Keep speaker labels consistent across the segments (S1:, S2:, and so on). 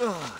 S1: Они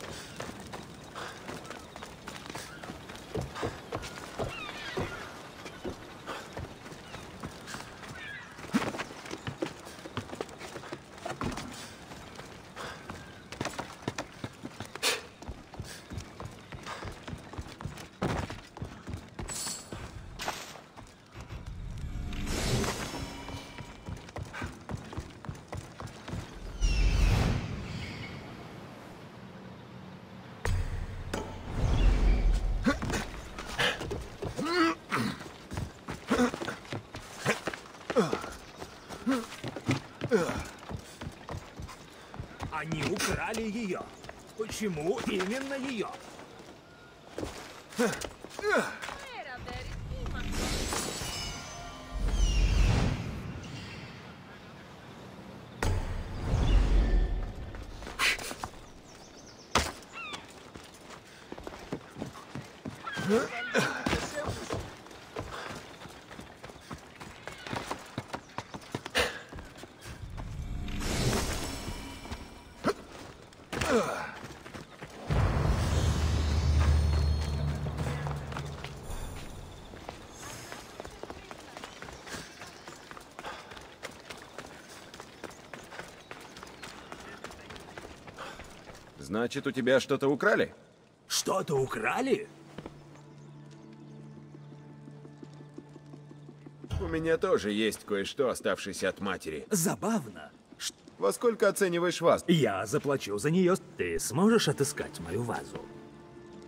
S1: украли ее. Почему именно ее?
S2: Значит, у тебя что-то украли?
S1: Что-то украли?
S2: У меня тоже есть кое-что, оставшееся от матери.
S1: Забавно.
S2: Во сколько оцениваешь ваз?
S1: Я заплачу за нее. Ты сможешь отыскать мою вазу?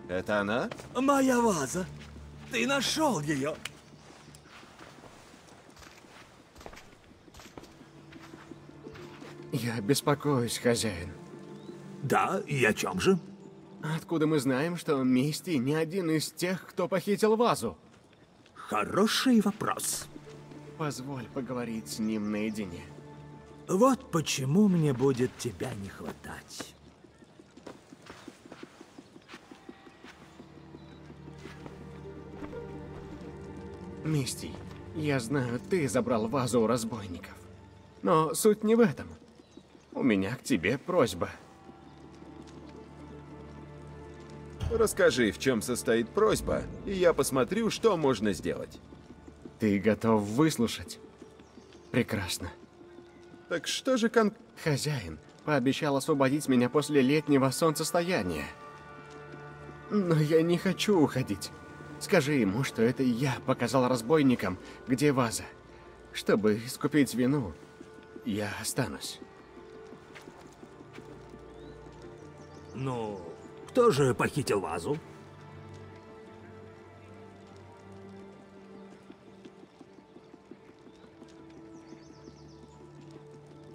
S2: Это она?
S1: Моя ваза. Ты нашел ее.
S3: Я беспокоюсь, хозяин.
S1: Да, и о чем же?
S3: Откуда мы знаем, что Мисти не один из тех, кто похитил вазу?
S1: Хороший вопрос.
S3: Позволь поговорить с ним наедине.
S1: Вот почему мне будет тебя не хватать.
S3: Мистий, я знаю, ты забрал вазу у разбойников. Но суть не в этом. У меня к тебе просьба.
S2: Расскажи, в чем состоит просьба, и я посмотрю, что можно сделать.
S3: Ты готов выслушать? Прекрасно.
S2: Так что же кон...
S3: Хозяин пообещал освободить меня после летнего солнцестояния. Но я не хочу уходить. Скажи ему, что это я показал разбойникам, где ваза. Чтобы искупить вину, я останусь.
S1: Ну, кто же похитил вазу?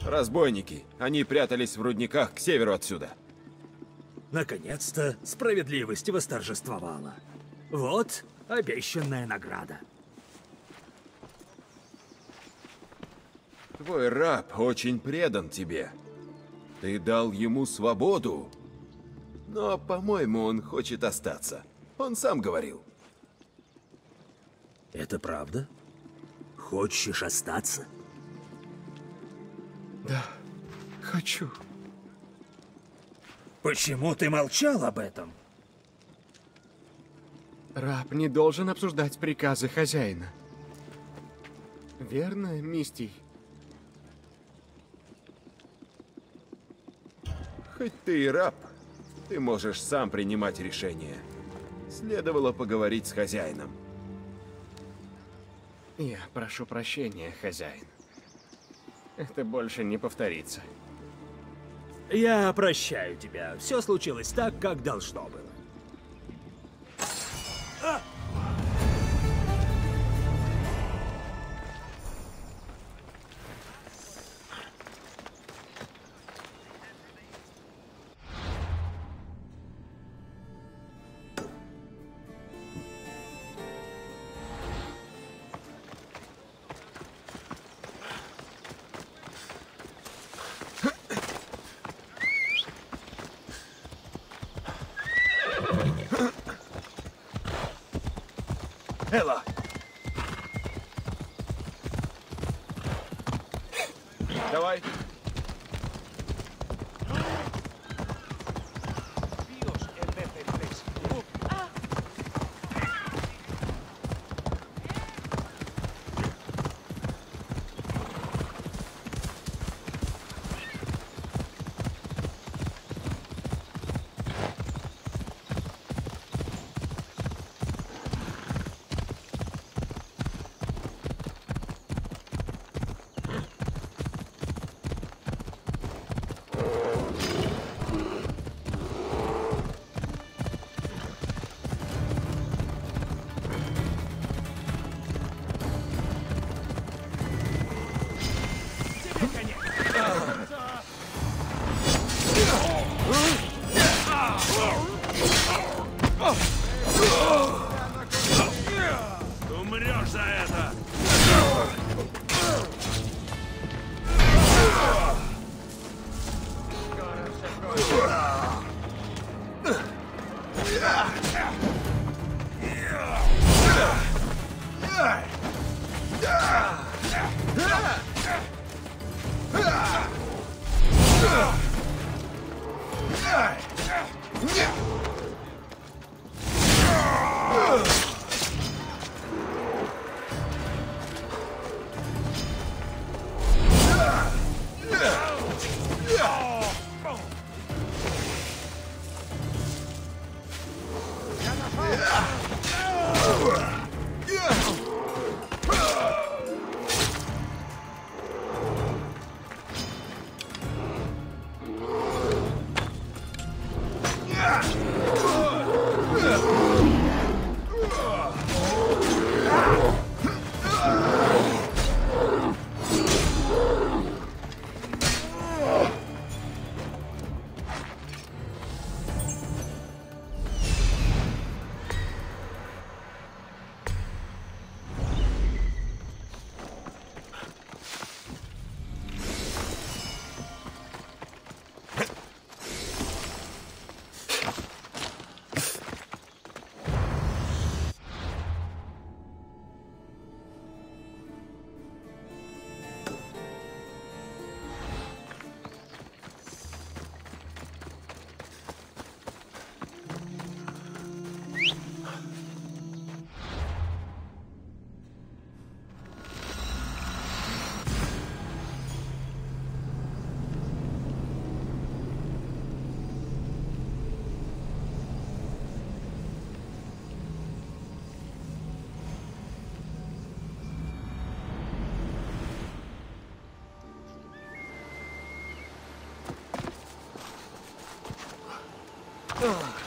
S2: Разбойники. Они прятались в рудниках к северу отсюда.
S1: Наконец-то справедливость восторжествовала. Вот обещанная награда.
S2: Твой раб очень предан тебе. Ты дал ему свободу. Но, по-моему, он хочет остаться. Он сам говорил.
S1: Это правда? Хочешь остаться?
S3: Да, хочу.
S1: Почему ты молчал об этом?
S3: Раб не должен обсуждать приказы хозяина. Верно, Мистий?
S2: Хоть ты и раб, ты можешь сам принимать решения. Следовало поговорить с хозяином.
S3: Я прошу прощения, хозяин. Это больше не повторится.
S1: Я прощаю тебя. Все случилось так, как должно было. Элла!
S2: Давай.
S4: Ugh.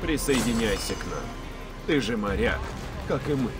S2: Присоединяйся к нам. Ты же моряк, как и мы.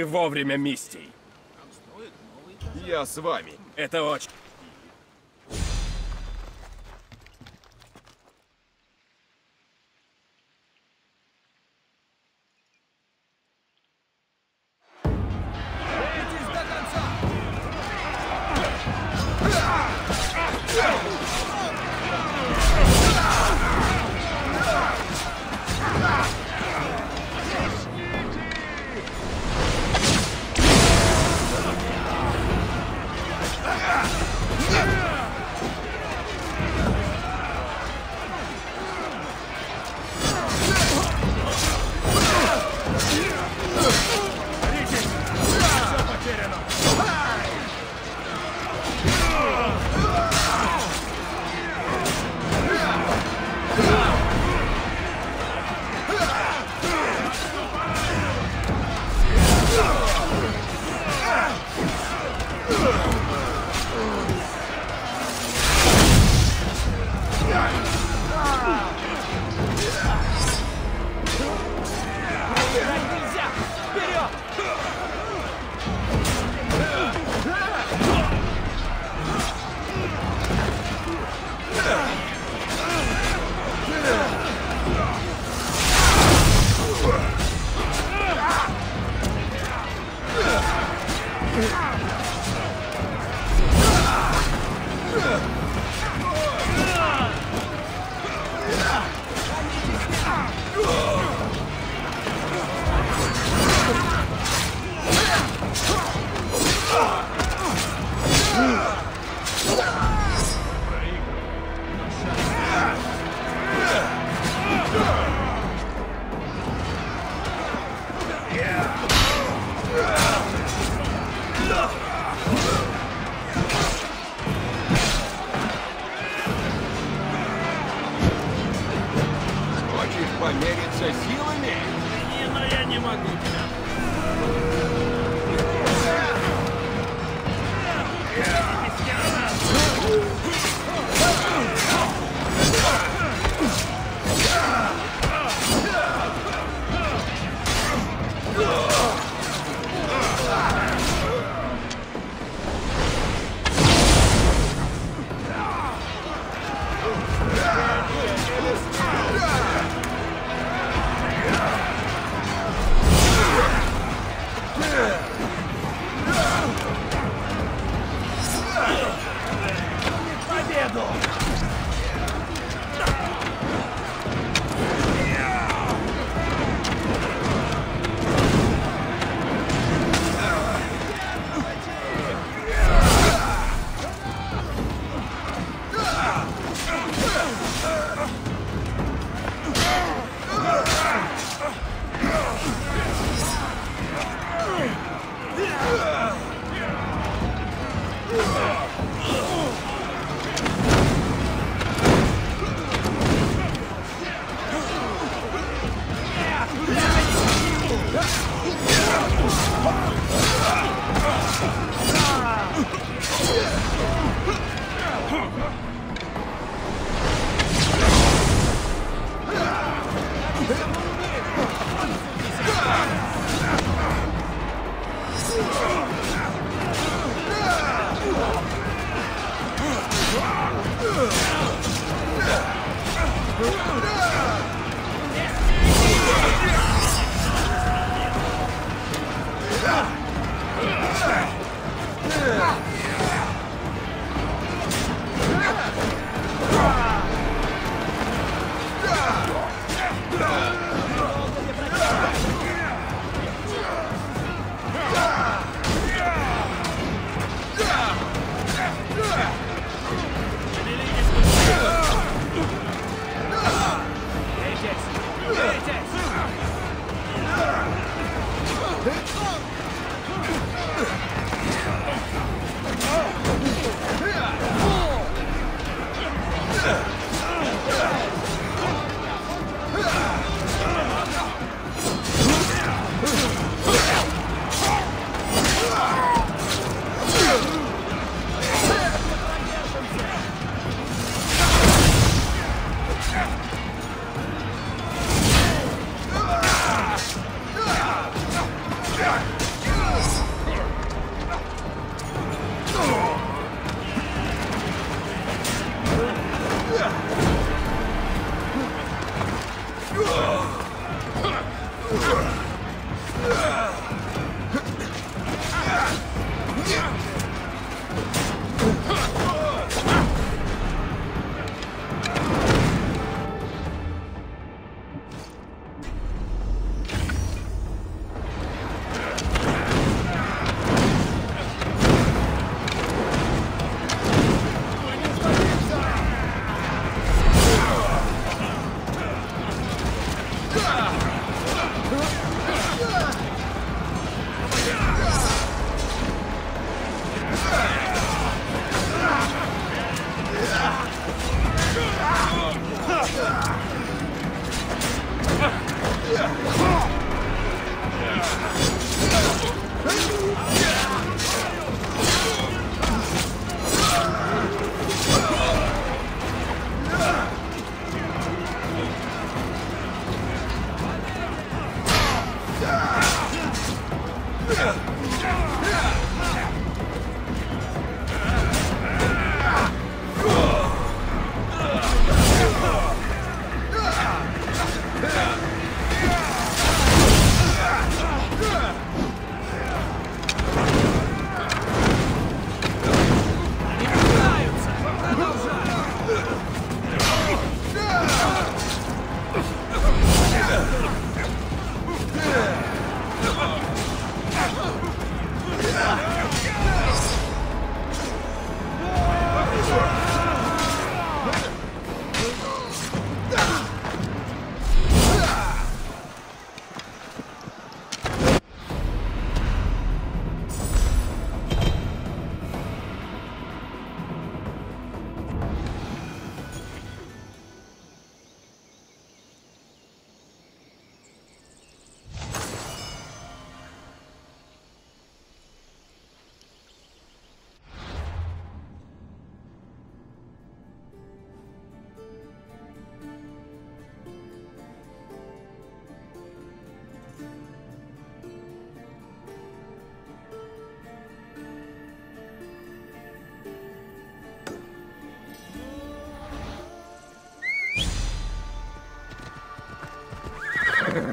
S5: Ты вовремя, Мистей.
S2: Я с вами.
S5: Это очень...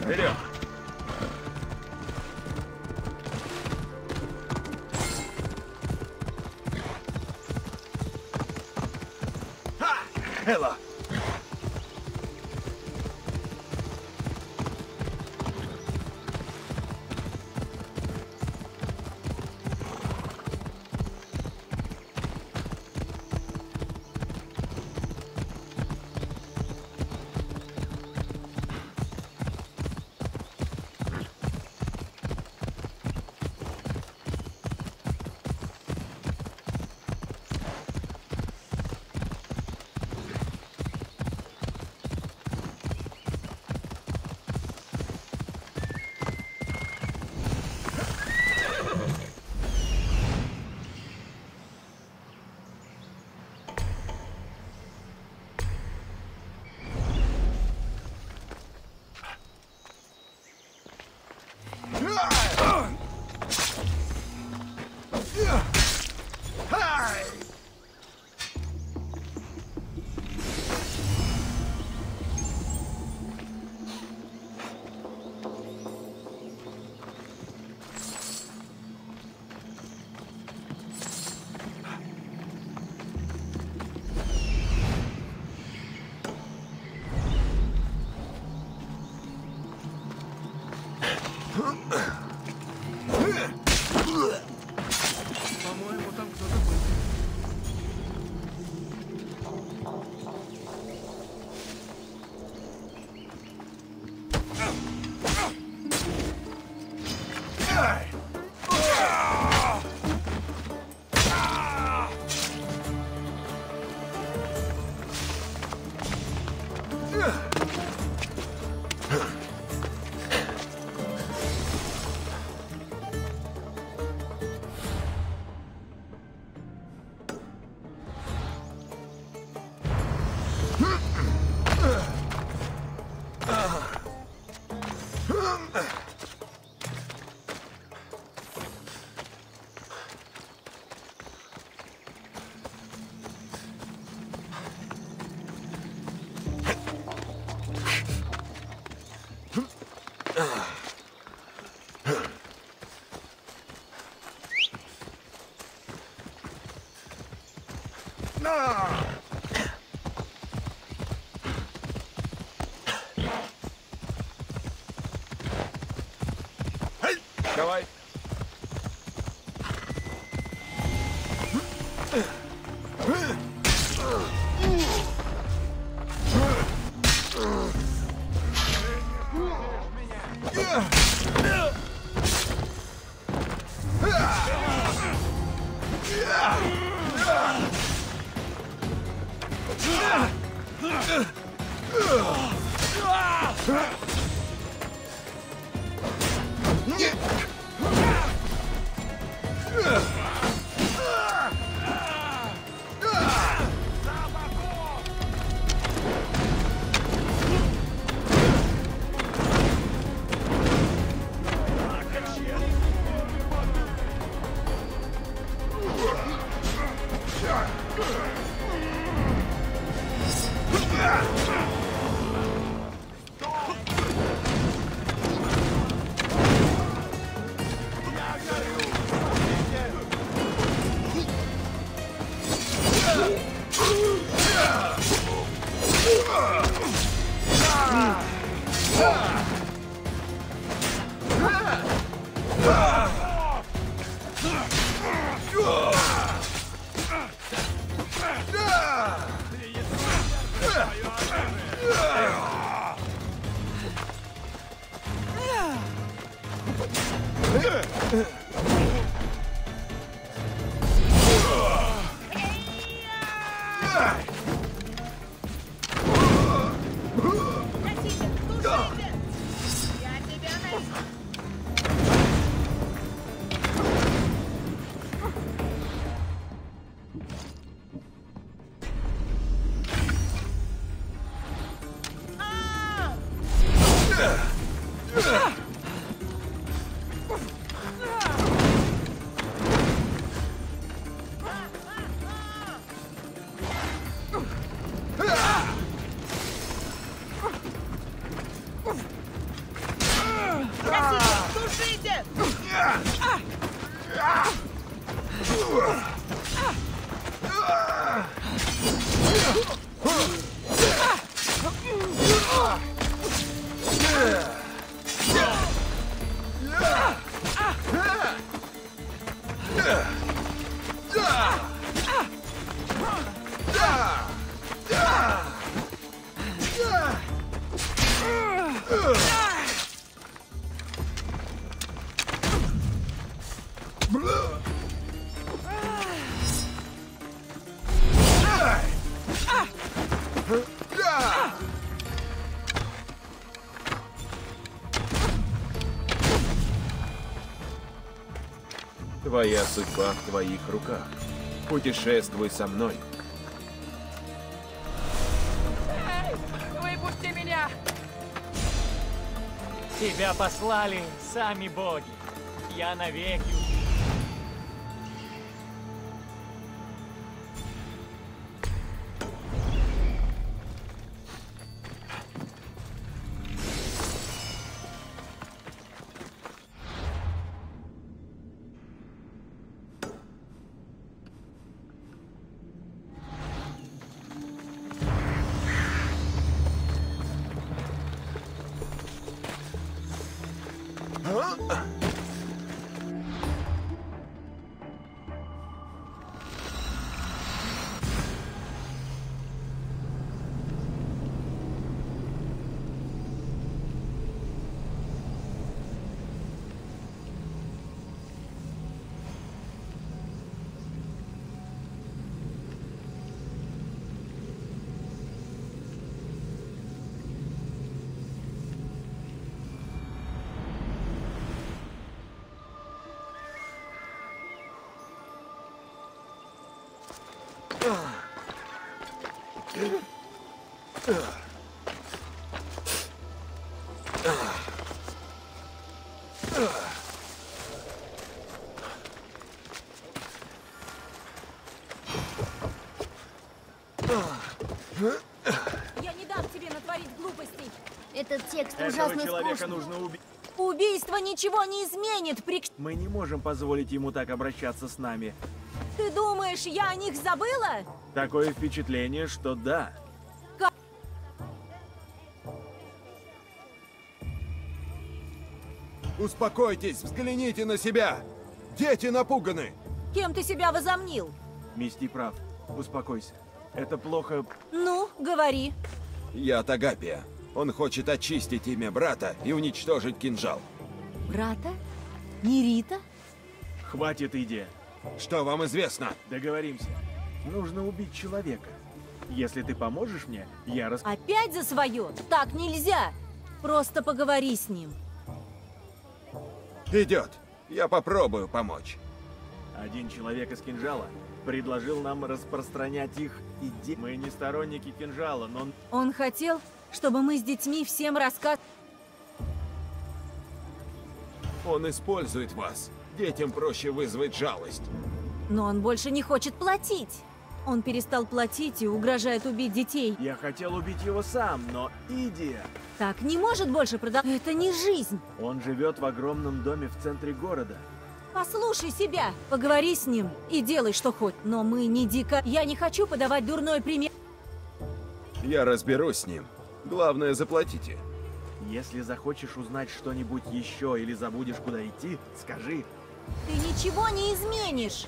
S5: Вперед!
S4: Элла!
S2: Yeah. Судьба в твоих руках. Путешествуй со мной.
S6: Выпусти меня!
S7: Тебя послали сами боги. Я навеки
S6: Я не дам тебе натворить глупостей.
S8: Этот текст
S9: Этого
S8: ужасно
S9: человека
S8: скучный.
S9: нужно убить.
S6: Убийство ничего не изменит. Прик...
S9: Мы не можем позволить ему так обращаться с нами.
S6: Ты думаешь, я о них забыла?
S9: Такое впечатление, что да.
S2: Успокойтесь, взгляните на себя! Дети напуганы!
S6: Кем ты себя возомнил?
S9: Мисти прав. Успокойся. Это плохо.
S6: Ну, говори.
S2: Я Тагапия. Он хочет очистить имя брата и уничтожить кинжал.
S6: Брата? Не Рита?
S9: Хватит идея.
S2: Что вам известно?
S9: Договоримся. Нужно убить человека. Если ты поможешь мне, я рас...
S6: Опять за свое? Так нельзя. Просто поговори с ним.
S2: Идет. Я попробую помочь.
S9: Один человек из кинжала предложил нам распространять их идеи. Мы не сторонники кинжала, но
S6: Он хотел, чтобы мы с детьми всем рассказ...
S2: Он использует вас. Детям проще вызвать жалость.
S6: Но он больше не хочет платить. Он перестал платить и угрожает убить детей.
S9: я хотел убить его сам, но Идия...
S6: Так не может больше продолжаться. Это не жизнь.
S9: Он живет в огромном доме в центре города.
S6: Послушай себя. Поговори с ним и делай, что хочешь. Но мы не дико... Я не хочу подавать дурной пример.
S2: Я разберусь с ним. Главное, заплатите.
S9: Если захочешь узнать что-нибудь еще или забудешь, куда идти, скажи.
S6: Ты ничего не изменишь.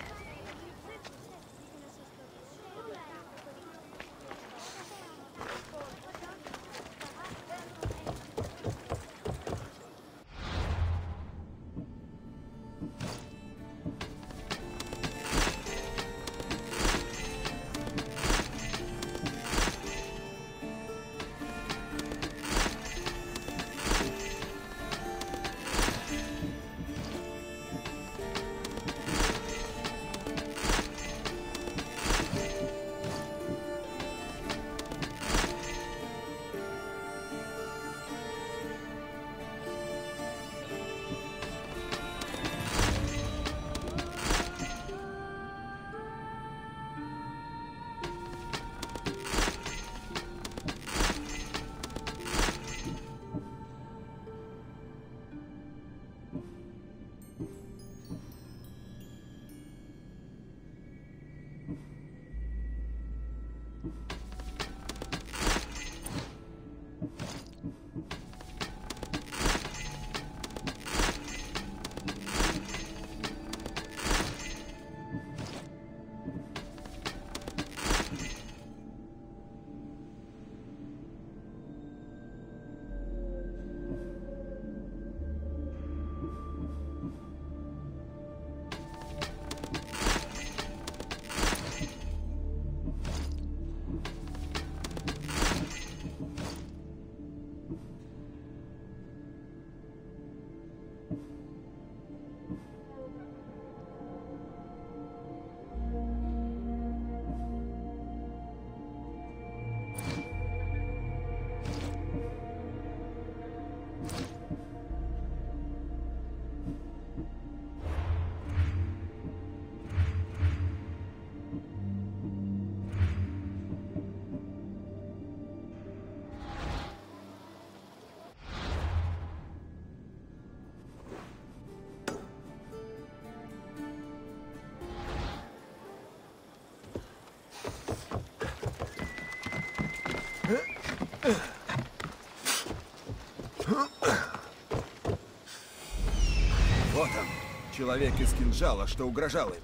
S2: Человек из кинжала, что угрожал им.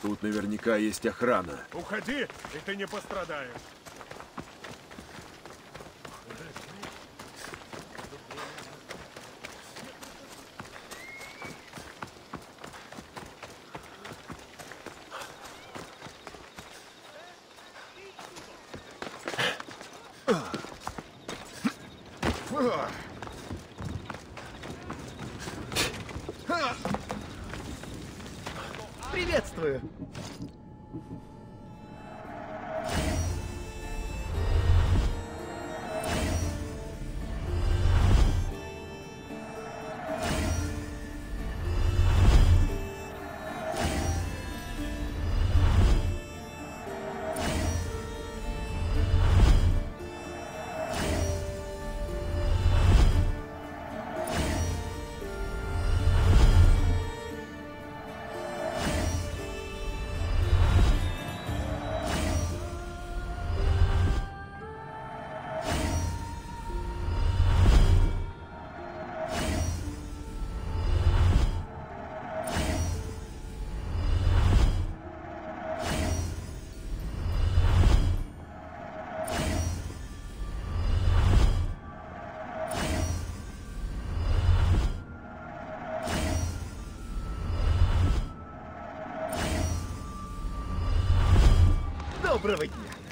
S2: Тут наверняка есть охрана.
S4: Уходи, и ты не пострадаешь.
S10: Доброго дня.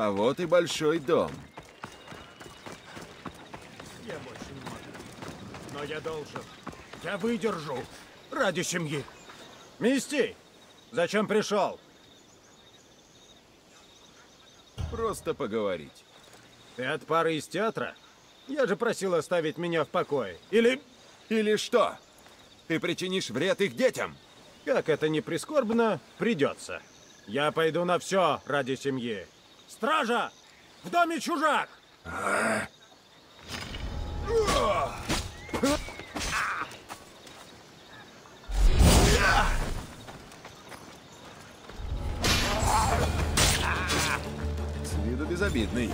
S2: А вот и большой дом.
S11: Я больше не могу. Но я должен. Я выдержу. Ради семьи. Мисти, зачем пришел?
S2: Просто поговорить.
S11: Ты от пары из театра? Я же просил оставить меня в покое. Или,
S2: Или что? Ты причинишь вред их детям?
S11: как это ни прискорбно, придется. Я пойду на все ради семьи. Стража! В доме чужак!
S2: С виду безобидный.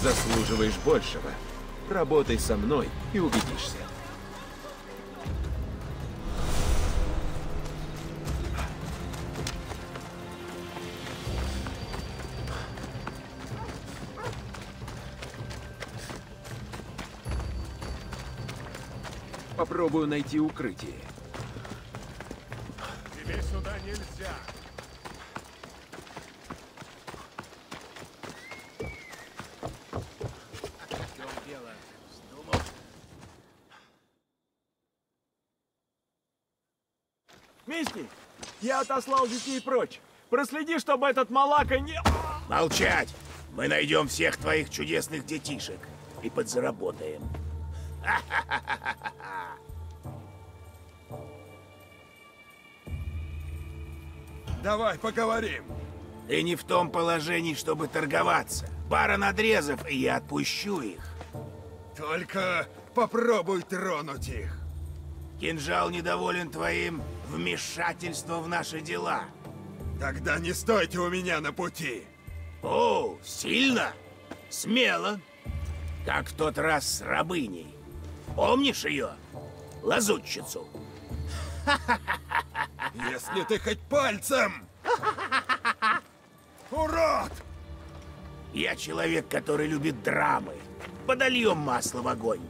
S2: Заслуживаешь большего. Работай со мной и убедишься. Попробую найти укрытие.
S4: Тебе сюда нельзя.
S9: Мисти, я отослал детей прочь. Проследи, чтобы этот малака не...
S8: Молчать! Мы найдем всех твоих чудесных детишек и подзаработаем.
S1: Давай поговорим.
S8: Ты не в том положении, чтобы торговаться. Пара надрезов, и я отпущу их.
S1: Только попробуй тронуть их.
S8: Кинжал недоволен твоим вмешательством в наши дела.
S1: Тогда не стойте у меня на пути.
S8: О, сильно? Смело. Как в тот раз с рабыней. Помнишь ее? Лазутчицу.
S1: Если ты хоть пальцем! Урод!
S8: Я человек, который любит драмы. Подольем масло в огонь.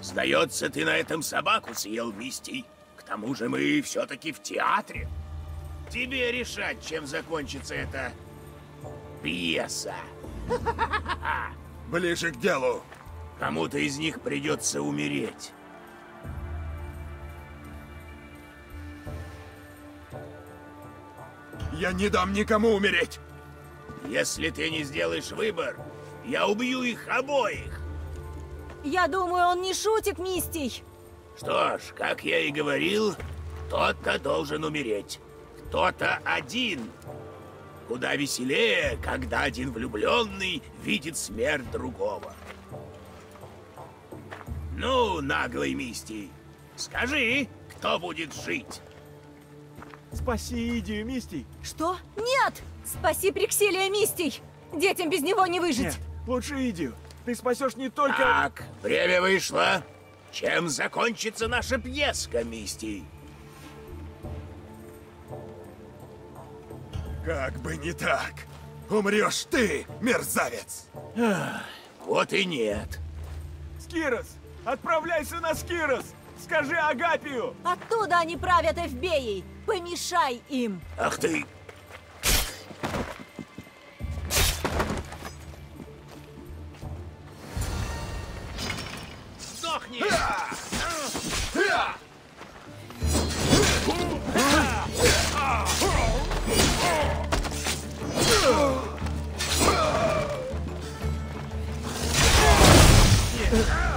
S8: Сдается, ты на этом собаку съел, Мисти. К тому же мы все-таки в театре. Тебе решать, чем закончится эта пьеса.
S1: Ближе к делу.
S8: Кому-то из них придется умереть.
S1: Я не дам никому умереть.
S8: Если ты не сделаешь выбор, я убью их обоих.
S6: Я думаю, он не шутит, Мистий.
S8: Что ж, как я и говорил, кто-то должен умереть. Кто-то один. Куда веселее, когда один влюбленный видит смерть другого. Ну, наглый Мисти, скажи, кто будет жить?
S9: Спаси Идию, Мисти.
S6: Что? Нет! Спаси Приксилия, Мистий! Детям без него не выжить!
S9: Нет, лучше Идию. Ты спасешь не только...
S8: Так, время вышло. Чем закончится наша пьеска, Мисти?
S1: Как бы не так. Умрешь ты, мерзавец.
S8: Вот и нет.
S9: Скирос! Отправляйся на Скирос! Скажи Агапию!
S6: Оттуда они правят Эфбеей! Помешай им!
S8: Ах ты!
S1: Ugh.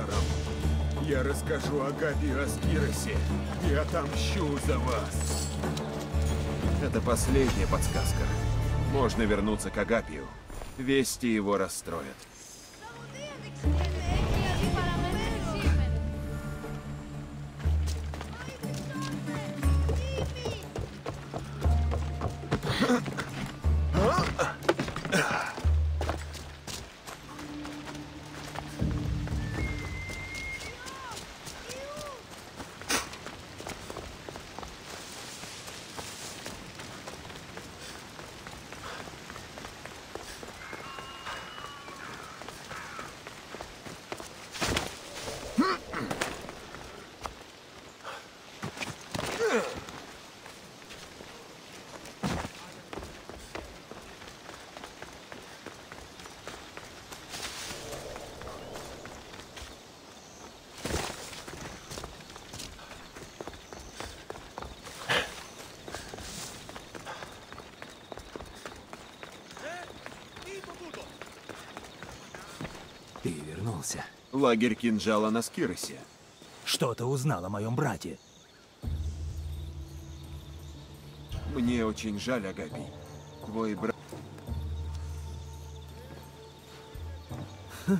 S1: Даром. Я расскажу о Скиросе и отомщу за вас.
S2: Это последняя подсказка. Можно вернуться к Агапию. Вести его расстроят. Лагерь кинжала на Скиросе.
S1: Что ты узнал о моем брате?
S2: Мне очень жаль, Агапий. Твой брат...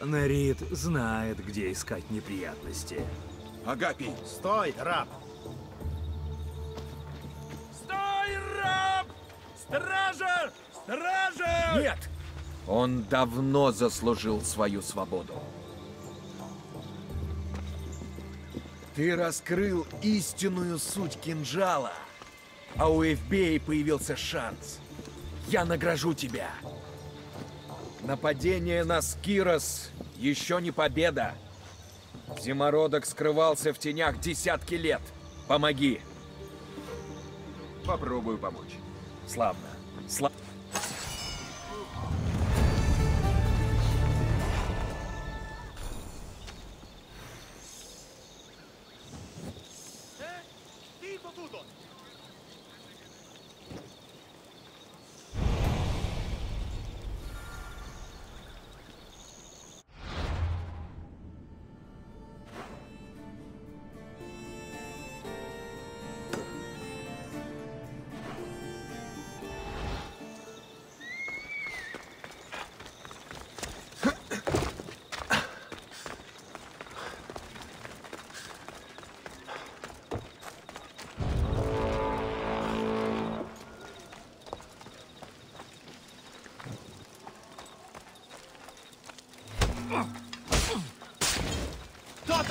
S1: Нарид знает, где искать неприятности.
S2: Агапий!
S4: Стой, раб! Стой, раб! Стража! Стража!
S5: Нет! Он давно заслужил свою свободу. Ты раскрыл истинную суть кинжала, а у FBI появился шанс. Я награжу тебя. Нападение на Скирос еще не победа. Зимородок скрывался в тенях десятки лет. Помоги.
S2: Попробую помочь.
S5: Славно. Славно.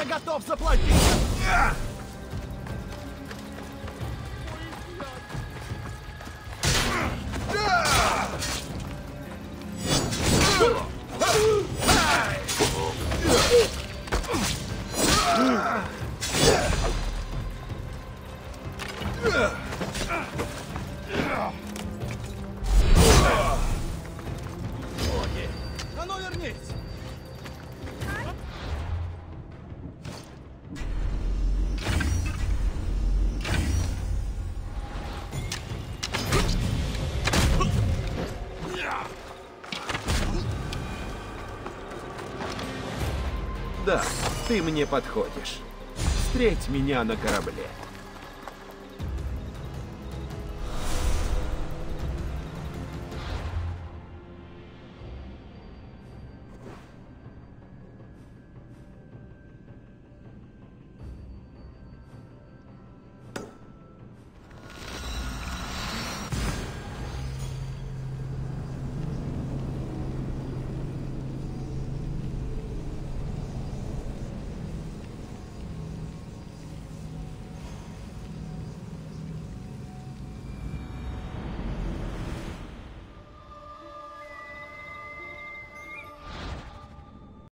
S4: Кто-то готов заплатить!
S2: Ты мне подходишь. Встреть меня на корабле.